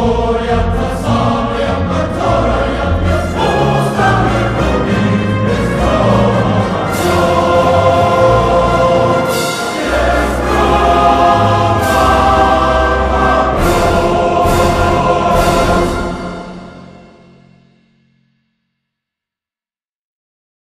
Senhor.